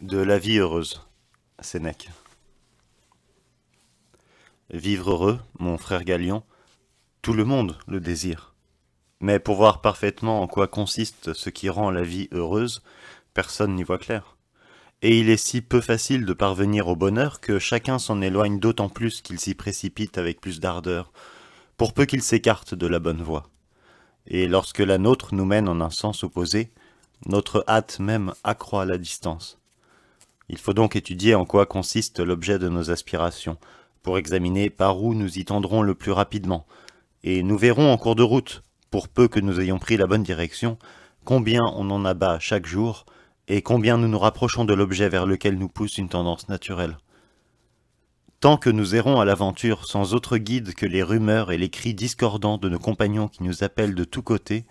De la vie heureuse. Sénèque. Vivre heureux, mon frère Galion, tout le monde le désire. Mais pour voir parfaitement en quoi consiste ce qui rend la vie heureuse, personne n'y voit clair. Et il est si peu facile de parvenir au bonheur que chacun s'en éloigne d'autant plus qu'il s'y précipite avec plus d'ardeur, pour peu qu'il s'écarte de la bonne voie. Et lorsque la nôtre nous mène en un sens opposé, notre hâte même accroît la distance. Il faut donc étudier en quoi consiste l'objet de nos aspirations, pour examiner par où nous y tendrons le plus rapidement, et nous verrons en cours de route, pour peu que nous ayons pris la bonne direction, combien on en abat chaque jour, et combien nous nous rapprochons de l'objet vers lequel nous pousse une tendance naturelle. Tant que nous errons à l'aventure sans autre guide que les rumeurs et les cris discordants de nos compagnons qui nous appellent de tous côtés,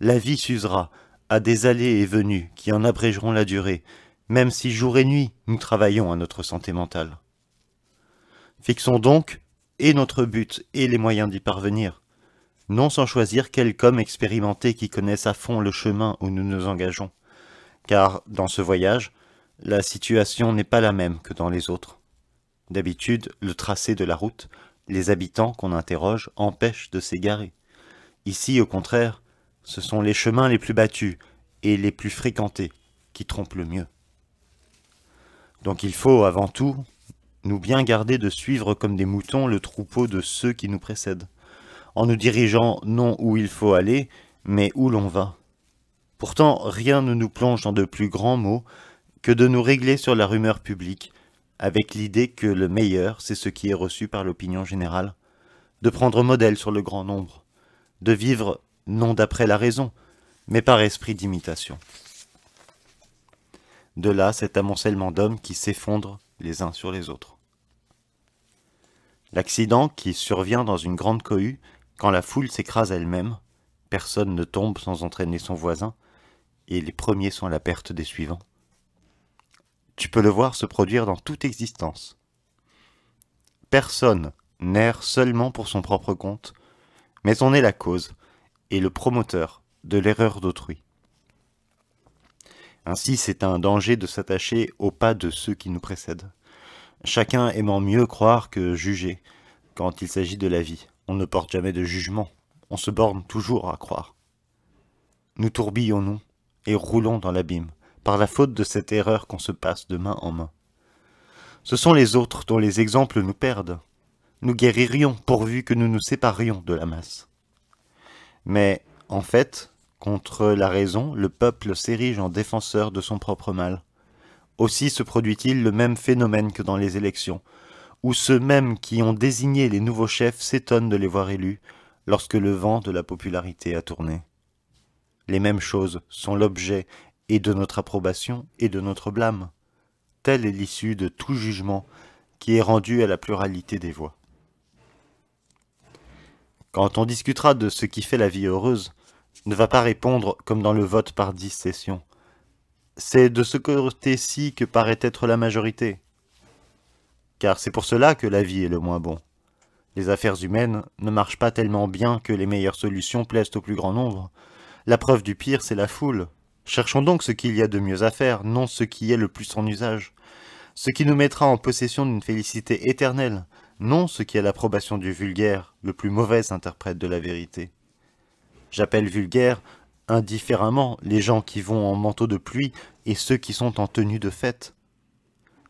la vie s'usera à des allées et venues qui en abrégeront la durée, même si jour et nuit nous travaillons à notre santé mentale. Fixons donc et notre but et les moyens d'y parvenir, non sans choisir quelques hommes expérimentés qui connaissent à fond le chemin où nous nous engageons, car dans ce voyage, la situation n'est pas la même que dans les autres. D'habitude, le tracé de la route, les habitants qu'on interroge empêchent de s'égarer. Ici, au contraire, ce sont les chemins les plus battus et les plus fréquentés qui trompent le mieux. Donc il faut, avant tout, nous bien garder de suivre comme des moutons le troupeau de ceux qui nous précèdent, en nous dirigeant non où il faut aller, mais où l'on va. Pourtant, rien ne nous plonge dans de plus grands mots que de nous régler sur la rumeur publique, avec l'idée que le meilleur, c'est ce qui est reçu par l'opinion générale, de prendre modèle sur le grand nombre, de vivre non d'après la raison, mais par esprit d'imitation. De là cet amoncellement d'hommes qui s'effondrent les uns sur les autres. L'accident qui survient dans une grande cohue, quand la foule s'écrase elle-même, personne ne tombe sans entraîner son voisin, et les premiers sont à la perte des suivants. Tu peux le voir se produire dans toute existence. Personne n'erre seulement pour son propre compte, mais on est la cause et le promoteur de l'erreur d'autrui. Ainsi, c'est un danger de s'attacher au pas de ceux qui nous précèdent. Chacun aimant mieux croire que juger quand il s'agit de la vie. On ne porte jamais de jugement, on se borne toujours à croire. Nous tourbillons-nous et roulons dans l'abîme, par la faute de cette erreur qu'on se passe de main en main. Ce sont les autres dont les exemples nous perdent. Nous guéririons pourvu que nous nous séparions de la masse. Mais, en fait, Contre la raison, le peuple s'érige en défenseur de son propre mal. Aussi se produit-il le même phénomène que dans les élections, où ceux mêmes qui ont désigné les nouveaux chefs s'étonnent de les voir élus lorsque le vent de la popularité a tourné. Les mêmes choses sont l'objet et de notre approbation et de notre blâme. Telle est l'issue de tout jugement qui est rendu à la pluralité des voix. Quand on discutera de ce qui fait la vie heureuse, ne va pas répondre comme dans le vote par dix sessions. C'est de ce côté-ci que paraît être la majorité. Car c'est pour cela que la vie est le moins bon. Les affaires humaines ne marchent pas tellement bien que les meilleures solutions plaisent au plus grand nombre. La preuve du pire, c'est la foule. Cherchons donc ce qu'il y a de mieux à faire, non ce qui est le plus en usage. Ce qui nous mettra en possession d'une félicité éternelle, non ce qui est l'approbation du vulgaire, le plus mauvais interprète de la vérité. J'appelle vulgaire indifféremment les gens qui vont en manteau de pluie et ceux qui sont en tenue de fête.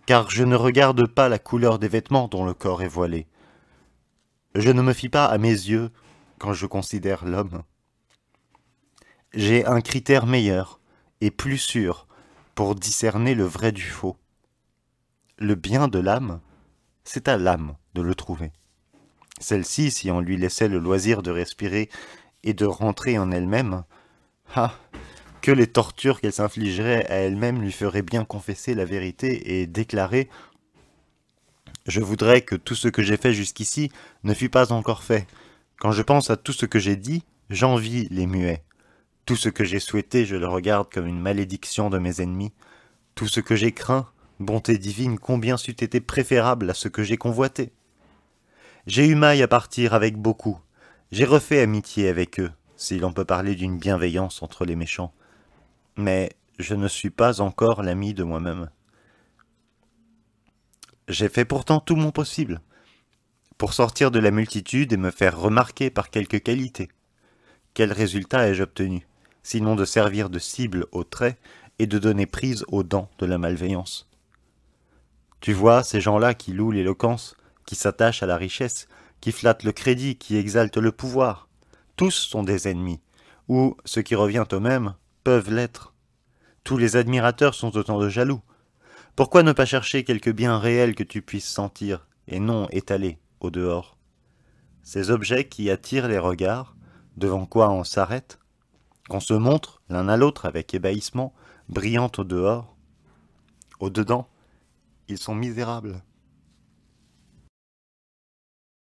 Car je ne regarde pas la couleur des vêtements dont le corps est voilé. Je ne me fie pas à mes yeux quand je considère l'homme. J'ai un critère meilleur et plus sûr pour discerner le vrai du faux. Le bien de l'âme, c'est à l'âme de le trouver. Celle-ci, si on lui laissait le loisir de respirer et de rentrer en elle-même, ah, que les tortures qu'elle s'infligerait à elle-même lui feraient bien confesser la vérité et déclarer Je voudrais que tout ce que j'ai fait jusqu'ici ne fût pas encore fait. Quand je pense à tout ce que j'ai dit, j'envie les muets. Tout ce que j'ai souhaité, je le regarde comme une malédiction de mes ennemis. Tout ce que j'ai craint, bonté divine, combien c'eût été préférable à ce que j'ai convoité. J'ai eu maille à partir avec beaucoup, j'ai refait amitié avec eux, si l'on peut parler d'une bienveillance entre les méchants. Mais je ne suis pas encore l'ami de moi-même. J'ai fait pourtant tout mon possible pour sortir de la multitude et me faire remarquer par quelque qualité. Quel résultat ai-je obtenu, sinon de servir de cible aux traits et de donner prise aux dents de la malveillance? Tu vois ces gens-là qui louent l'éloquence, qui s'attachent à la richesse, qui flattent le crédit, qui exaltent le pouvoir. Tous sont des ennemis, ou, ce qui revient au même, peuvent l'être. Tous les admirateurs sont autant de jaloux. Pourquoi ne pas chercher quelque bien réel que tu puisses sentir, et non étalé au dehors? Ces objets qui attirent les regards, devant quoi on s'arrête, qu'on se montre l'un à l'autre avec ébahissement, brillant au dehors, au dedans, ils sont misérables.